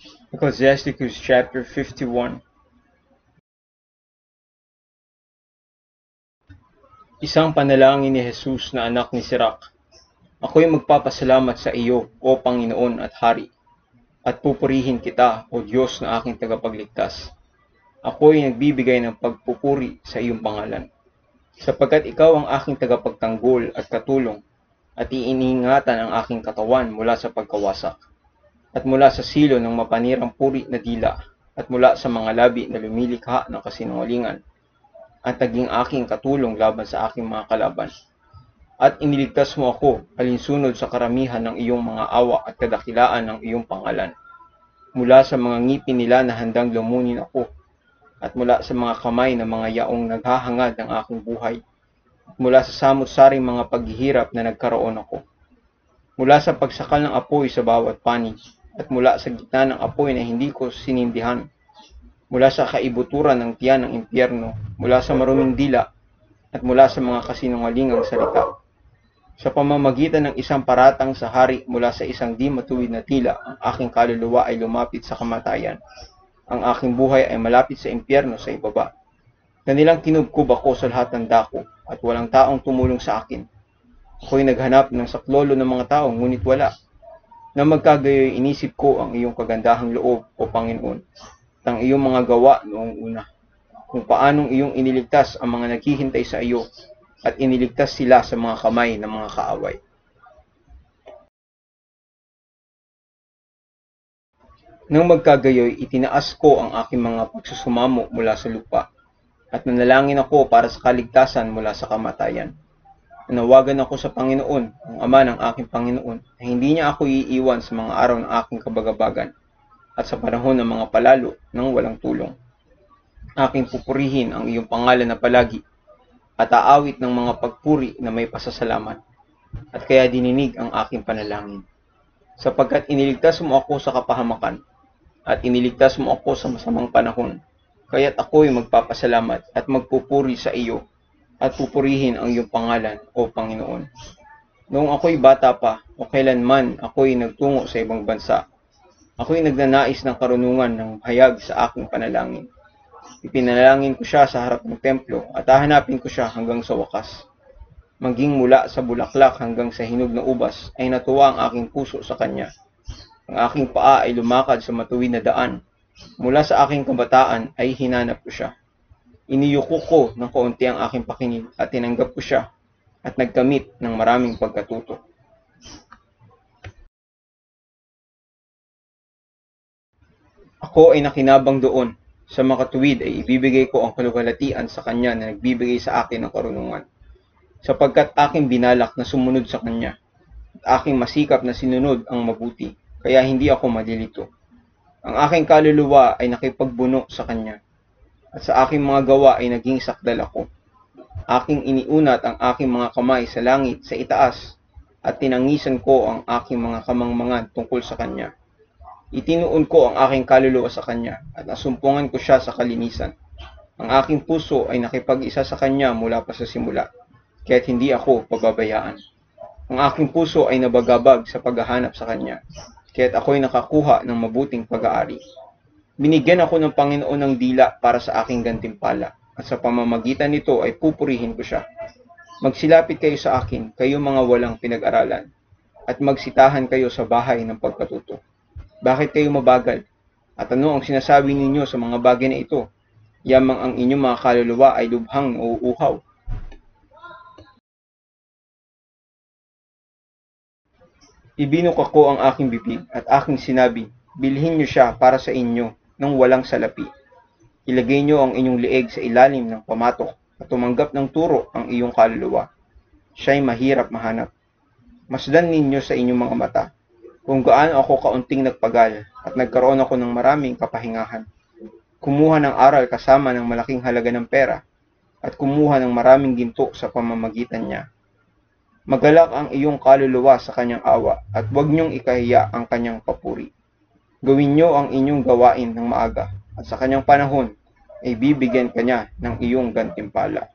Ecclesiasticus chapter 51 Isang panalangin ni Jesus na anak ni Sirach. Ako'y magpapasalamat sa iyo, O Panginoon at Hari, at pupurihin kita, O Diyos na aking tagapagligtas. Ako'y nagbibigay ng pagpupuri sa iyong pangalan. Sapagkat ikaw ang aking tagapagtanggol at katulong, at iiningatan ang aking katawan mula sa pagkawasak, at mula sa silo ng mapanirang puri na dila, at mula sa mga labi na lumilikha ng kasinungalingan, at naging aking katulong laban sa aking mga kalaban. At iniligtas mo ako alinsunod sa karamihan ng iyong mga awa at kadakilaan ng iyong pangalan. Mula sa mga ngipin nila na handang lumunin ako, at mula sa mga kamay ng mga yaong naghahangad ng aking buhay, at mula sa samot-saring mga paghihirap na nagkaroon ako. Mula sa pagsakal ng apoy sa bawat panig, at mula sa gitna ng apoy na hindi ko sinindihan, mula sa kaibuturan ng tiyan ng impyerno, mula sa maruming dila, at mula sa mga kasinungalingang salita. Sa pamamagitan ng isang paratang sa hari mula sa isang di matuwid na tila, ang aking kaluluwa ay lumapit sa kamatayan. Ang aking buhay ay malapit sa impyerno sa ibaba. Kanilang kinubkub ako sa lahat ng dako, at walang taong tumulong sa akin. Ako'y naghanap ng saklolo ng mga tao, ngunit wala. Na magkagayoy inisip ko ang iyong kagandahang loob, o Panginoon, ang iyong mga gawa noong una, kung paanong iyong iniligtas ang mga naghihintay sa iyo at iniligtas sila sa mga kamay ng mga kaaway. Nang magkagayoy, itinaas ko ang aking mga pagsusumamo mula sa lupa at nanalangin ako para sa kaligtasan mula sa kamatayan. Nanawagan ako sa Panginoon, ang Ama ng aking Panginoon, na hindi niya ako iiwan sa mga araw ng aking kabagabagan at sa panahon ng mga palalo ng walang tulong. Aking pupurihin ang iyong pangalan na palagi at aawit ng mga pagpuri na may pasasalamat at kaya dininig ang aking panalangin. Sapagkat iniligtas mo ako sa kapahamakan at iniligtas mo ako sa masamang panahon, kaya't ako'y magpapasalamat at magpupuri sa iyo at pupurihin ang iyong pangalan, O Panginoon. Noong ako'y bata pa o kailanman ako'y nagtungo sa ibang bansa, Ako'y nagnanais ng karunungan ng hayag sa aking panalangin. Ipinalangin ko siya sa harap ng templo at hahanapin ko siya hanggang sa wakas. Maging mula sa bulaklak hanggang sa hinog na ubas ay natuwa ang aking puso sa kanya. Ang aking paa ay lumakad sa matuwid na daan. Mula sa aking kabataan ay hinanap ko siya. Iniyuko ko ng kaunti ang aking pakinig at tinanggap ko siya at nagkamit ng maraming pagkatuto. Ako ay nakinabang doon. Sa makatuwid ay ibibigay ko ang kalugalatian sa kanya na nagbibigay sa akin ng karunungan. Sapagkat aking binalak na sumunod sa kanya, at aking masikap na sinunod ang mabuti, kaya hindi ako madilito. Ang aking kaluluwa ay nakipagbuno sa kanya, at sa aking mga gawa ay naging sakdal ako. Aking iniunat ang aking mga kamay sa langit sa itaas, at tinangisan ko ang aking mga kamangmangan tungkol sa kanya Itinuon ko ang aking kaluluwa sa Kanya at nasumpungan ko siya sa kalinisan. Ang aking puso ay nakipag-isa sa Kanya mula pa sa simula, kaya't hindi ako pababayaan. Ang aking puso ay nabagabag sa paghahanap sa Kanya, kaya't ako'y nakakuha ng mabuting pag-aari. Binigyan ako ng Panginoon ng dila para sa aking gantimpala, at sa pamamagitan nito ay pupurihin ko siya. Magsilapit kayo sa akin, kayo mga walang pinag-aralan, at magsitahan kayo sa bahay ng pagkatuto. Bakit kayo mabagal? At ano ang sinasabi ninyo sa mga bagay na ito? Yamang ang inyong mga kaluluwa ay lubhang nauuhaw. Ibinok ako ang aking bibig at aking sinabi, bilhin niyo siya para sa inyo ng walang salapi. Ilagay niyo ang inyong lieg sa ilalim ng pamatok at tumanggap ng turo ang iyong kaluluwa. Siya'y mahirap mahanap. Masdan ninyo sa inyong mga mata kung gaano ako kaunting nagpagal at nagkaroon ako ng maraming kapahingahan. Kumuha ng aral kasama ng malaking halaga ng pera at kumuha ng maraming ginto sa pamamagitan niya. Magalak ang iyong kaluluwa sa kanyang awa at huwag niyong ikahiya ang kanyang papuri. Gawin niyo ang inyong gawain ng maaga at sa kanyang panahon ay bibigyan kanya ng iyong gantimpala.